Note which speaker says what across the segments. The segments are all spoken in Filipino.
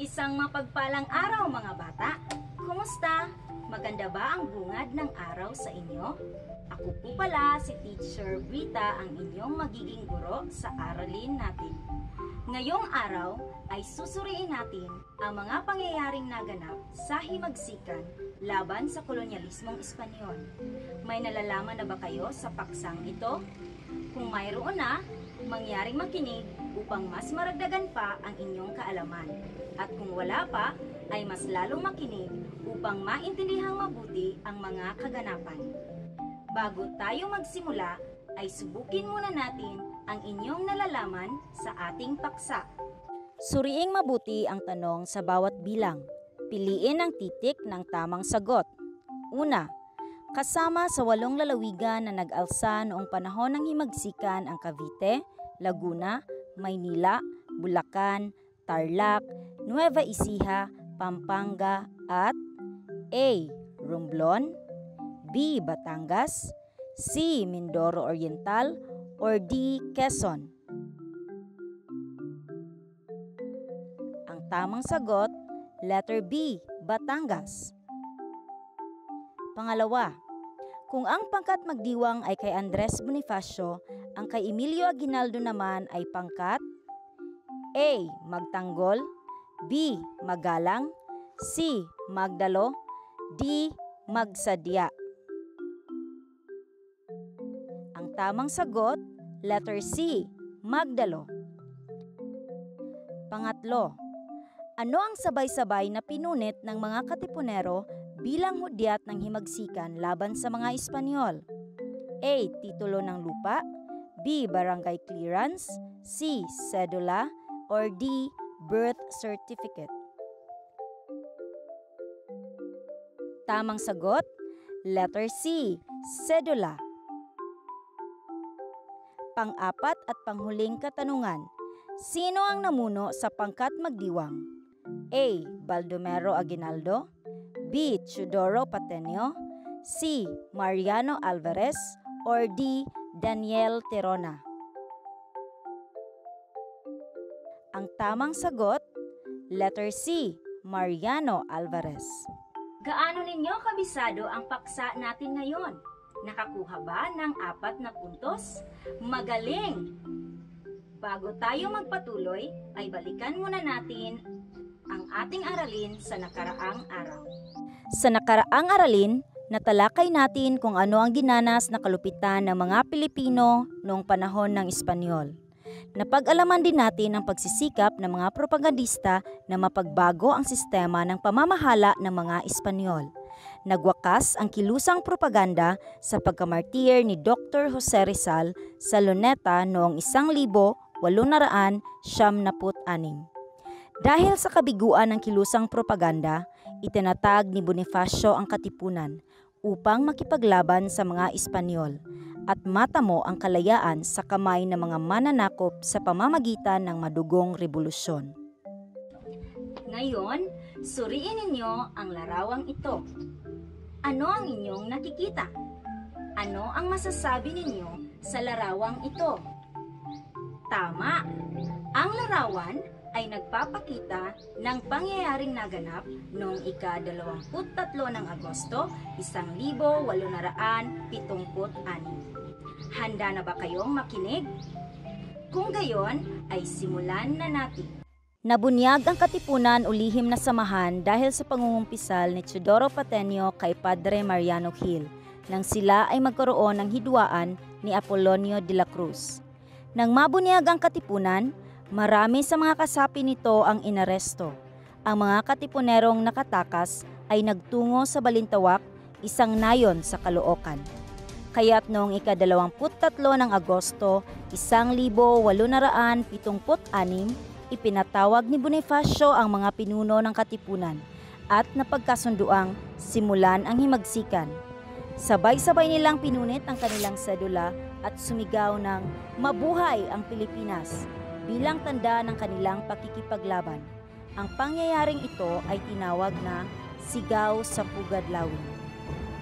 Speaker 1: Isang mapagpalang araw mga bata. Kumusta? Maganda ba ang bungad ng araw sa inyo? Ako po pala si Teacher Rita ang inyong magiging guro sa aralin natin. Ngayong araw ay susuriin natin ang mga pangyayaring naganap sa himagsikan laban sa kolonyalismong Espanyol. May nalalaman na ba kayo sa paksang ito? Kung mayroon na, mangyaring makinig upang mas maragdagan pa ang inyong kaalaman. At kung wala pa, ay mas lalong makinig upang maintindihang mabuti ang mga kaganapan. Bago tayo magsimula, ay subukin muna natin ang inyong nalalaman sa ating paksa. Suriing mabuti ang tanong sa bawat bilang. Piliin ang titik ng tamang sagot. Una, kasama sa walong lalawigan na nag-alsa noong panahon ng himagsikan ang Cavite, Laguna, Maynila, Bulacan, Tarlac, Nueva Ecija, Pampanga at A. Romblon B. Batangas C. Mindoro Oriental or D. Quezon? Ang tamang sagot, letter B. Batangas. Pangalawa, kung ang pangkat magdiwang ay kay Andres Bonifacio, ang kay Emilio Aguinaldo naman ay pangkat A. Magtanggol B. Magalang C. Magdalo D. Magsadya Ang tamang sagot, letter C. Magdalo Pangatlo, ano ang sabay-sabay na pinunit ng mga katipunero bilang hudyat ng himagsikan laban sa mga Espanyol? A. Titulo ng lupa B. Barangay clearance C. Cedula or D. Birth certificate Tamang sagot, letter C. Cedula Pang-apat at panghuling katanungan, sino ang namuno sa pangkat magdiwang? A. Baldomero Aguinaldo B. Chudoro Patenio C. Mariano Alvarez or D. Daniel Terona Ang tamang sagot, letter C. Mariano Alvarez Gaano ninyo kabisado ang paksa natin ngayon? Nakakuha ba ng apat na puntos? Magaling! Bago tayo magpatuloy, ay balikan muna natin ang ating aralin sa nakaraang araw. Sa nakaraang aralin, natalakay natin kung ano ang dinanas na kalupitan ng mga Pilipino noong panahon ng Espanyol. Napag-alaman din natin ang pagsisikap ng mga propagandista na mapagbago ang sistema ng pamamahala ng mga Espanyol. Nagwakas ang kilusang propaganda sa pagkamartir ni Dr. Jose Rizal sa Luneta noong 1876. Dahil sa kabiguan ng kilusang propaganda, itinatag ni Bonifacio ang katipunan upang makipaglaban sa mga Espanyol at matamo ang kalayaan sa kamay ng mga mananakop sa pamamagitan ng madugong revolusyon. Ngayon, suriin ninyo ang larawang ito. Ano ang inyong nakikita? Ano ang masasabi ninyo sa larawang ito? Tama! Ang larawan ay nagpapakita ng pangyayaring naganap noong ika-23 ng Agosto, 1876. Handa na ba kayong makinig? Kung gayon, ay simulan na natin. Nabunyag ang katipunan o lihim na samahan dahil sa pangungumpisal ni Teodoro Patenio kay Padre Mariano Gil nang sila ay magkaroon ng hidwaan ni Apolonio de la Cruz. Nang mabunyag ang katipunan, marami sa mga kasapi nito ang inaresto. Ang mga katipunerong nakatakas ay nagtungo sa Balintawak, isang nayon sa Caloocan. Kaya't noong ika-23 ng Agosto, 1876, ipinatawag ni Bonifacio ang mga pinuno ng katipunan at napagkasunduang simulan ang himagsikan. Sabay-sabay nilang pinunit ang kanilang sedula at sumigaw ng Mabuhay ang Pilipinas bilang tanda ng kanilang pakikipaglaban. Ang pangyayaring ito ay tinawag na Sigaw sa Pugadlawin.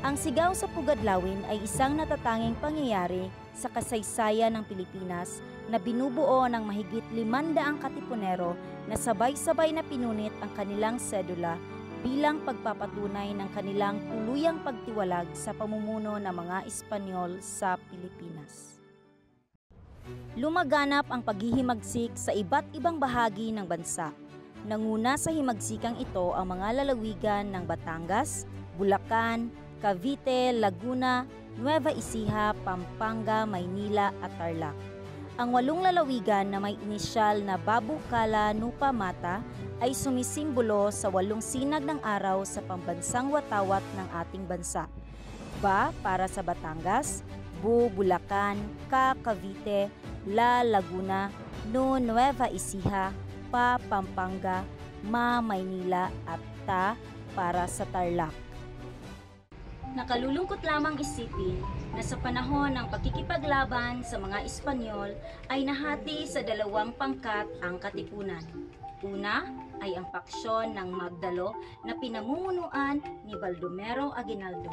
Speaker 1: Ang Sigaw sa Pugadlawin ay isang natatanging pangyayari sa kasaysayan ng Pilipinas na binubuo ng mahigit limandaang katipunero na sabay-sabay na pinunit ang kanilang sedula bilang pagpapatunay ng kanilang tuluyang pagtiwalag sa pamumuno ng mga Espanyol sa Pilipinas. Lumaganap ang paghihimagsik sa iba't ibang bahagi ng bansa. Nanguna sa himagsikang ito ang mga lalawigan ng Batangas, Bulacan, Cavite, Laguna, Nueva Ecija, Pampanga, Maynila at Tarlac. Ang walong lalawigan na may inisyal na Babu Kala Nupa Mata ay sumisimbolo sa walong sinag ng araw sa pambansang watawat ng ating bansa. Ba para sa Batangas, Bu Bulacan, Ka Cavite, La Laguna, No Nueva Ecija, Pa Pampanga, Ma Maynila at Ta para sa Tarlac. Nakalulungkot lamang isipin na sa panahon ng pakikipaglaban sa mga Espanyol ay nahati sa dalawang pangkat ang katipunan. Una ay ang paksyon ng Magdalo na pinamumunuan ni Baldomero Aguinaldo,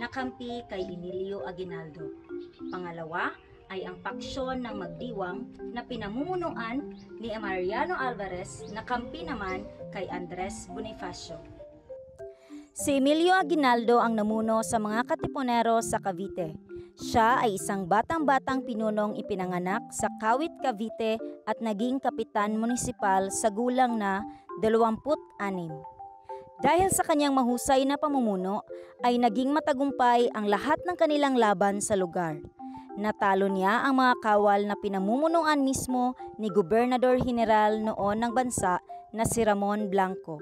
Speaker 1: na kampi kay Emilio Aguinaldo. Pangalawa ay ang paksyon ng Magdiwang na pinamumunuan ni Mariano Alvarez na kampi naman kay Andres Bonifacio. Si Emilio Aguinaldo ang namuno sa mga katipunero sa Cavite. Siya ay isang batang-batang pinunong ipinanganak sa Kawit, Cavite at naging kapitan munisipal sa gulang na 26. Dahil sa kanyang mahusay na pamumuno, ay naging matagumpay ang lahat ng kanilang laban sa lugar. Natalo niya ang mga kawal na pinamumunuan mismo ni Gobernador General noon ng bansa na si Ramon Blanco.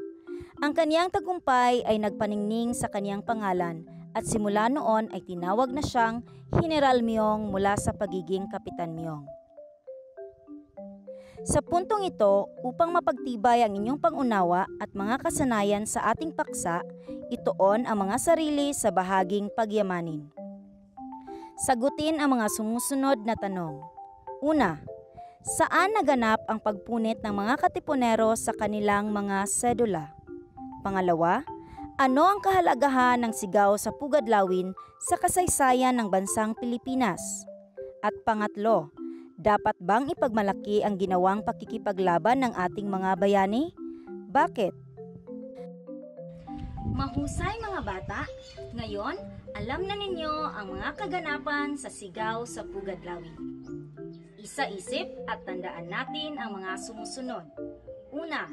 Speaker 1: Ang kaniyang tagumpay ay nagpaningning sa kaniyang pangalan at simula noon ay tinawag na siyang General Myong mula sa pagiging Kapitan Myong. Sa puntong ito, upang mapagtibay ang inyong pangunawa at mga kasanayan sa ating paksa, itoon ang mga sarili sa bahaging pagyamanin. Sagutin ang mga sumusunod na tanong. Una, saan naganap ang pagpunit ng mga katipunero sa kanilang mga sedula? Pangalawa, ano ang kahalagahan ng sigaw sa Pugadlawin sa kasaysayan ng bansang Pilipinas? At pangatlo, dapat bang ipagmalaki ang ginawang pakikipaglaban ng ating mga bayani? Bakit? Mahusay mga bata, ngayon alam na ninyo ang mga kaganapan sa sigaw sa Pugadlawin. Isa-isip at tandaan natin ang mga sumusunod. Una,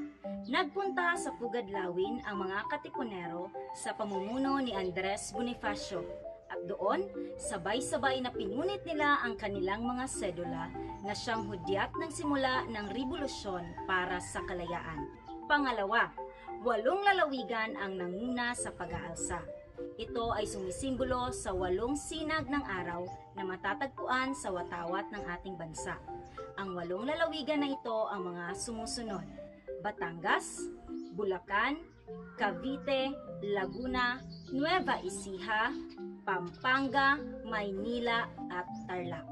Speaker 1: nagpunta sa Pugadlawin ang mga katipunero sa pamumuno ni Andres Bonifacio doon, sabay-sabay na pinunit nila ang kanilang mga sedula na siyang hudyat ng simula ng revolusyon para sa kalayaan. Pangalawa, walong lalawigan ang nanguna sa pag-aalsa. Ito ay sumisimbolo sa walong sinag ng araw na matatagpuan sa watawat ng ating bansa. Ang walong lalawigan na ito ang mga sumusunod. Batangas, Bulacan, Cavite, Laguna, Nueva Ecija, Pampanga, Maynila at Tarlac.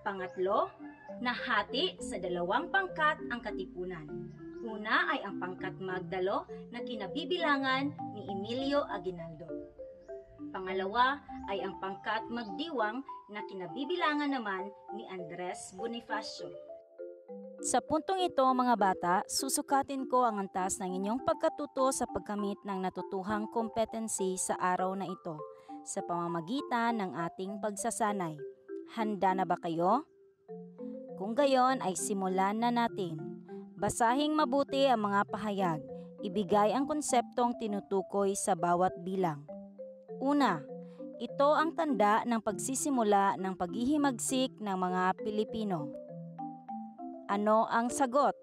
Speaker 1: Pangatlo, nahati sa dalawang pangkat ang katipunan. Una ay ang pangkat Magdalo na kinabibilangan ni Emilio Aguinaldo. Pangalawa ay ang pangkat Magdiwang na kinabibilangan naman ni Andres Bonifacio. Sa puntong ito mga bata, susukatin ko ang antas ng inyong pagkatuto sa pagkamit ng natutuhang kompetensi sa araw na ito sa pamamagitan ng ating pagsasanay. Handa na ba kayo? Kung gayon ay simulan na natin. Basahing mabuti ang mga pahayag. Ibigay ang konseptong tinutukoy sa bawat bilang. Una, ito ang tanda ng pagsisimula ng paghihimagsik ng mga Pilipino. Ano ang sagot?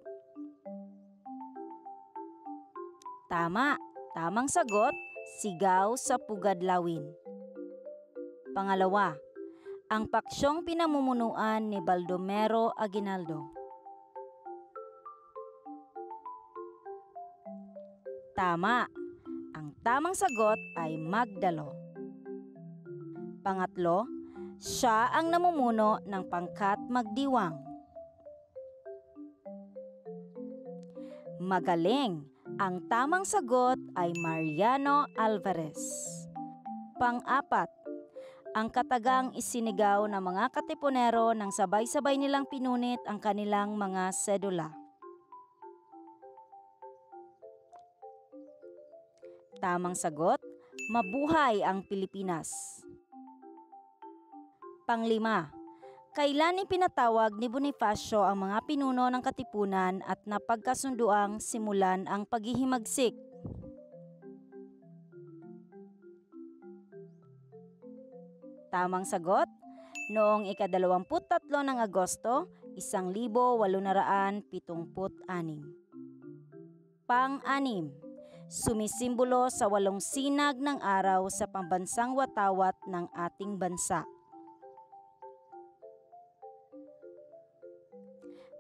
Speaker 1: Tama. Tamang sagot, sigaw sa Pugadlawin. Pangalawa, ang paksyong pinamumunuan ni Baldomero Aguinaldo. Tama. Ang tamang sagot ay Magdalo. Pangatlo, siya ang namumuno ng pangkat magdiwang. Magaling! Ang tamang sagot ay Mariano Alvarez. Pang-apat, ang katagang isinigaw ng mga katipunero nang sabay-sabay nilang pinunit ang kanilang mga sedula. Tamang sagot, mabuhay ang Pilipinas. Panglima, kailan ipinatawag ni Bonifacio ang mga pinuno ng katipunan at napagkasunduang simulan ang paghihimagsik? Tamang sagot, noong ikadalawamput-tatlo ng Agosto, isang libo Pang-anim, sumisimbolo sa walong sinag ng araw sa pambansang watawat ng ating bansa.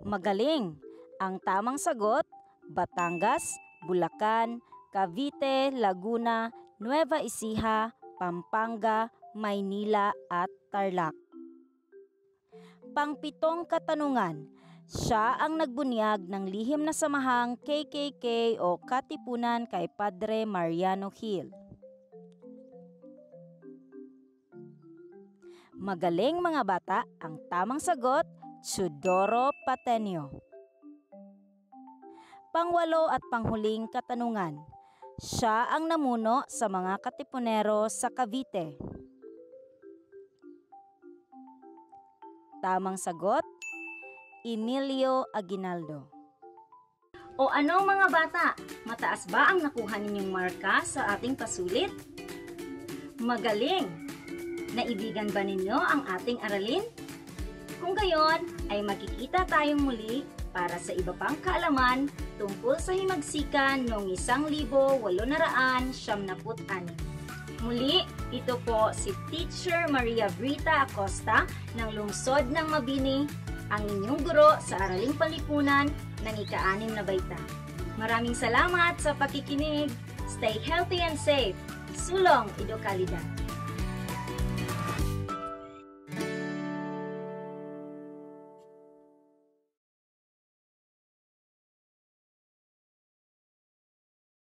Speaker 1: Magaling! Ang tamang sagot, Batangas, Bulacan, Cavite, Laguna, Nueva Ecija, Pampanga, Maynila at Tarlac. Pangpitong katanungan, siya ang nagbunyag ng lihim na samahang KKK o Katipunan kay Padre Mariano Hill. Magaling mga bata, ang tamang sagot, Chudoro Patenio. Pangwalo at panghuling katanungan, siya ang namuno sa mga katipunero sa Cavite. Tamang sagot, Emilio Aguinaldo. O ano mga bata, mataas ba ang nakuha ninyong marka sa ating pasulit? Magaling! Naibigan ba ninyo ang ating aralin? Kung gayon, ay magkikita tayong muli para sa iba pang kaalaman tungkol sa himagsikan noong 1876. Muli, ito po si Teacher Maria Brita Acosta ng Lungsod ng Mabini ang inyong guro sa Araling Palipunan ng ika-anim na baita. Maraming salamat sa pakikinig. Stay healthy and safe. Sulong Idokalidad.